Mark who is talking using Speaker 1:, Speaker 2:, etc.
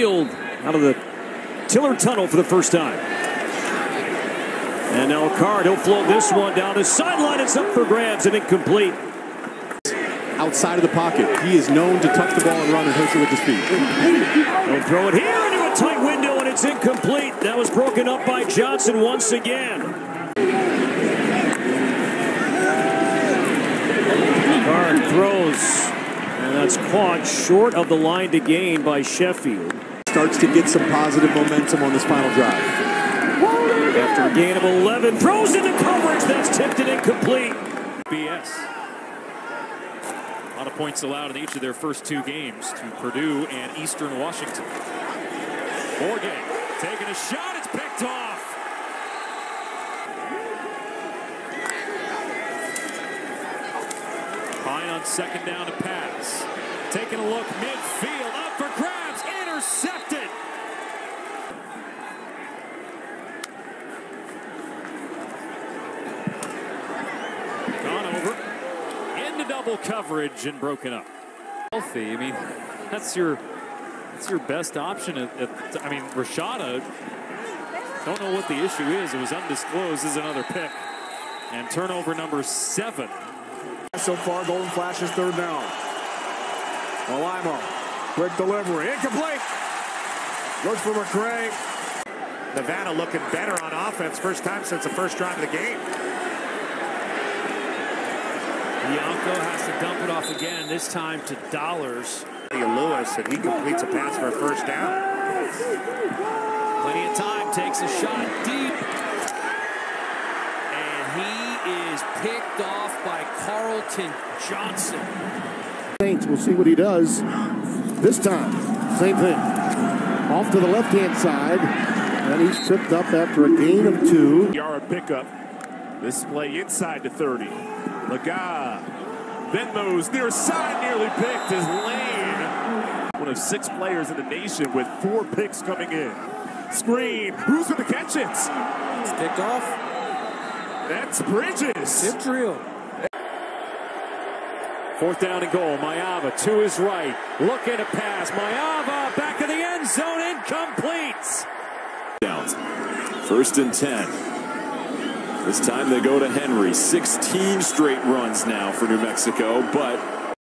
Speaker 1: field out of the Tiller Tunnel for the first time. And now Card, he'll float this one down the sideline. It's up for grabs and incomplete.
Speaker 2: Outside of the pocket, he is known to touch the ball and run and hurt you with his feet.
Speaker 1: He'll throw it here into a tight window, and it's incomplete. That was broken up by Johnson once again. Card throws, and that's caught short of the line to gain by Sheffield.
Speaker 2: Starts to get some positive momentum on this final drive.
Speaker 1: After a gain of 11, throws into coverage. That's tipped and incomplete.
Speaker 3: BS. A lot of points allowed in each of their first two games to Purdue and Eastern Washington. Morgan taking a shot. It's picked off. On second down to pass. Taking a look midfield. Up for grabs. Intercepted. Gone over. Into double coverage and broken up. Healthy. I mean, that's your that's your best option. At, at, I mean, Rashada. Don't know what the issue is. It was undisclosed. This is another pick. And turnover number seven.
Speaker 4: So far, Golden Flashes third down. Malimo, quick delivery, incomplete. Looks for McCray.
Speaker 5: Nevada looking better on offense. First time since the first drive of the game.
Speaker 6: Bianco has to dump it off again, this time to Dollars.
Speaker 5: Lewis, and he completes a pass for a first down.
Speaker 6: Plenty of time, takes a shot deep. And he is picked off by Carlton Johnson.
Speaker 7: Saints, we'll see what he does this time. Same thing. Off to the left-hand side, and he's tripped up after a gain of two.
Speaker 8: Yard pickup. This play inside the 30. Laga. Venmo's near side nearly picked his lane. One of six players in the nation with four picks coming in. Screen. Who's going to catch it?
Speaker 6: It's picked off.
Speaker 8: That's Bridges.
Speaker 6: Tip drill.
Speaker 1: Fourth down and goal. Mayava to his right. Looking to pass. Mayava back of the end zone. Incomplete.
Speaker 9: First and 10. This time they go to Henry. 16 straight runs now for New Mexico, but